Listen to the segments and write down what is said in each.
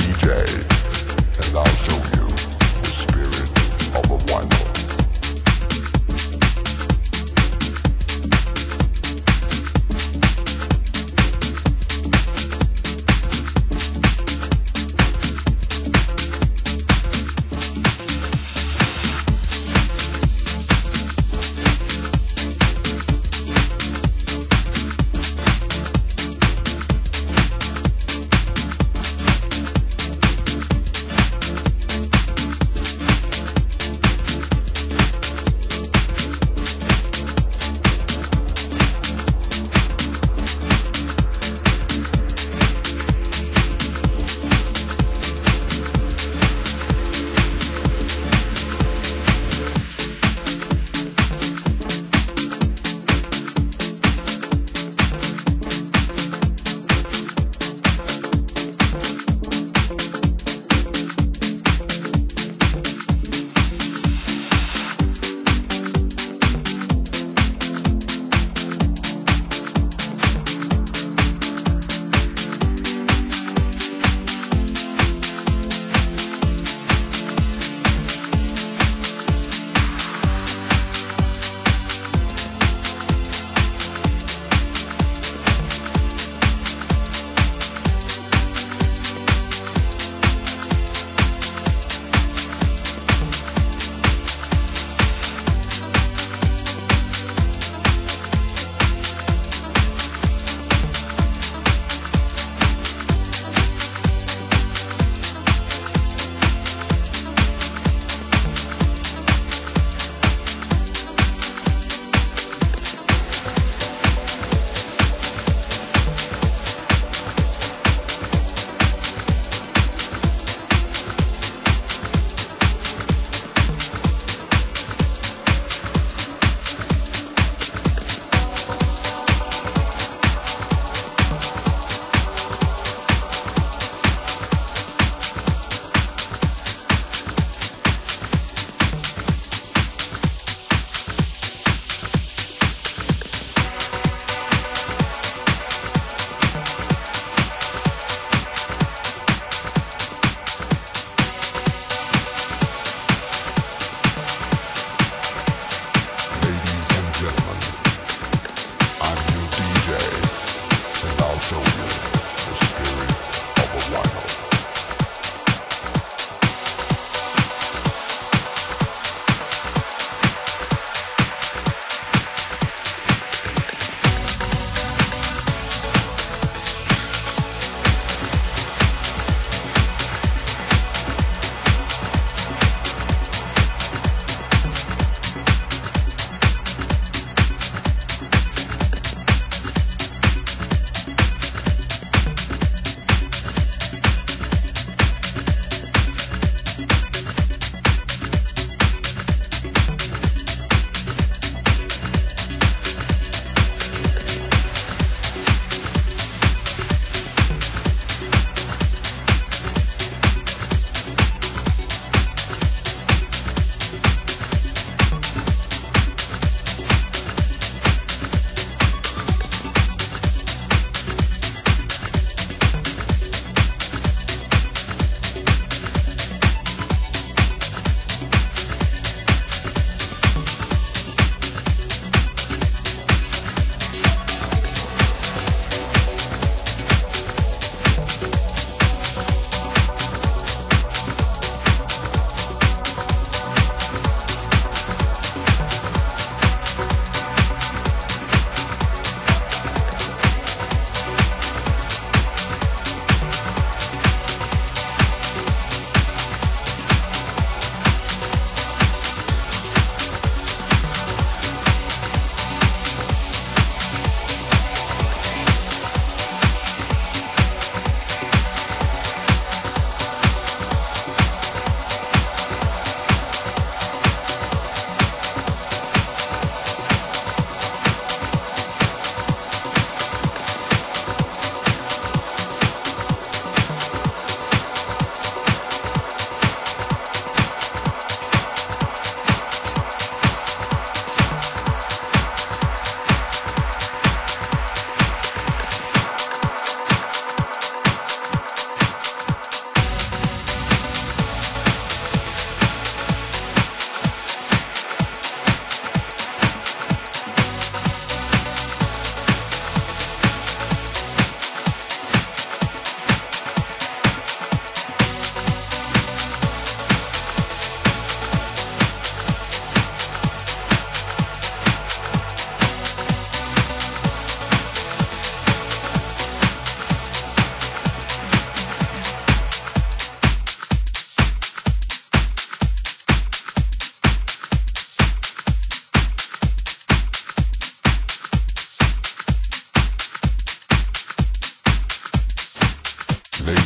DJ, and I'll show you the spirit of a wine.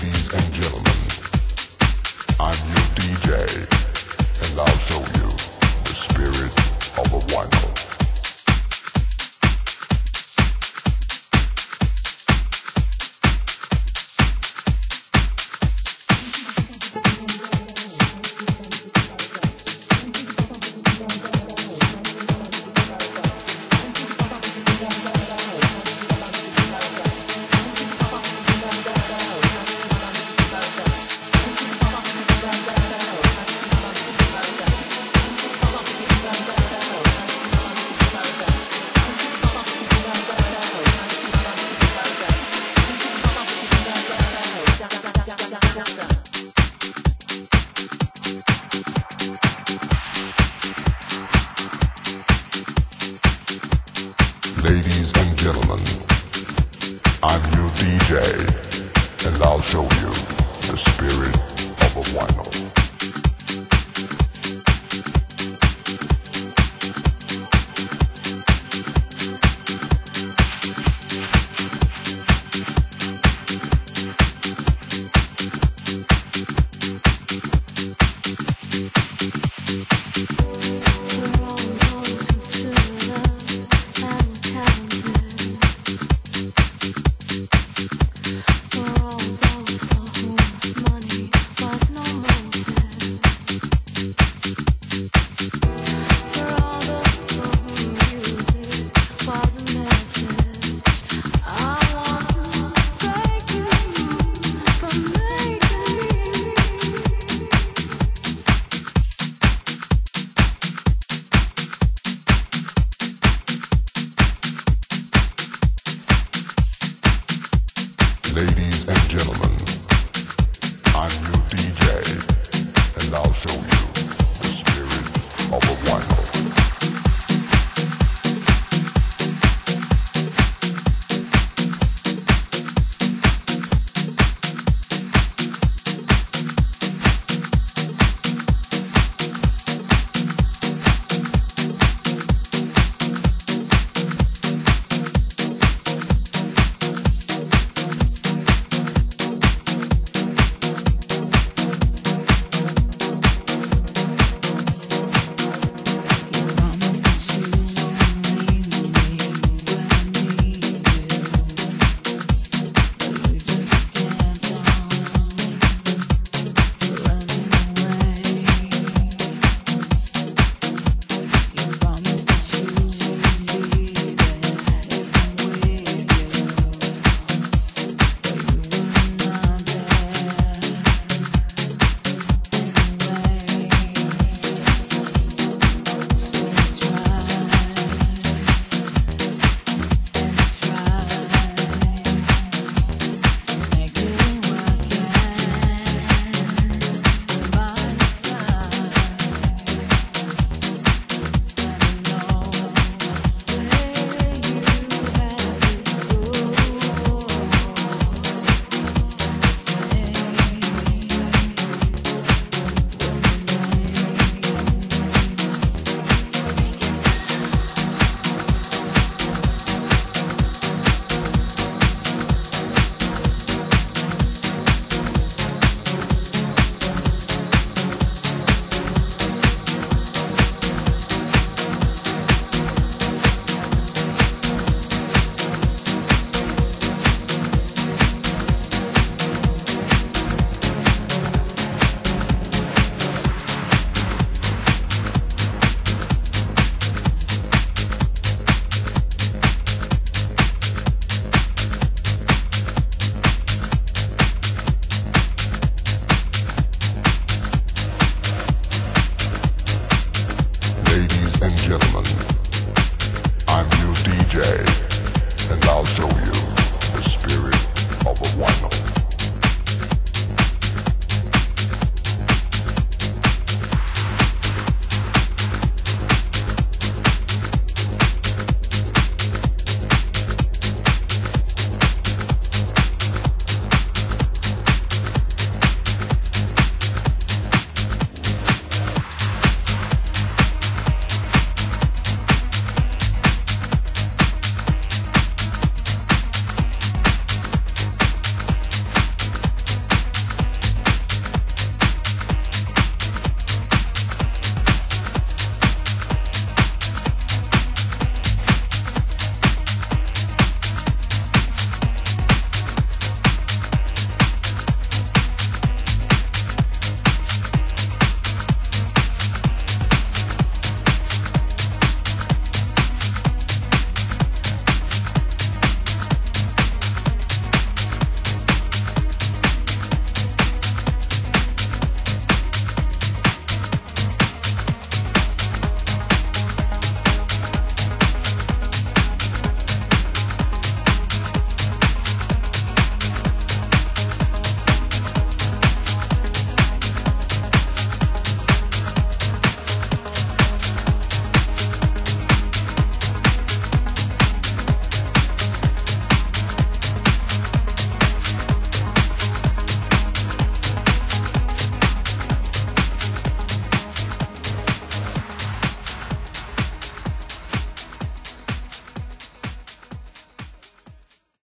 Ladies and gentlemen, I'm your DJ, and I'll show you the spirit of a wine. I'm your DJ, and I'll show you the spirit of a vinyl. Ladies and gentlemen, I'm your DJ, and I'll show you the spirit of a vinyl.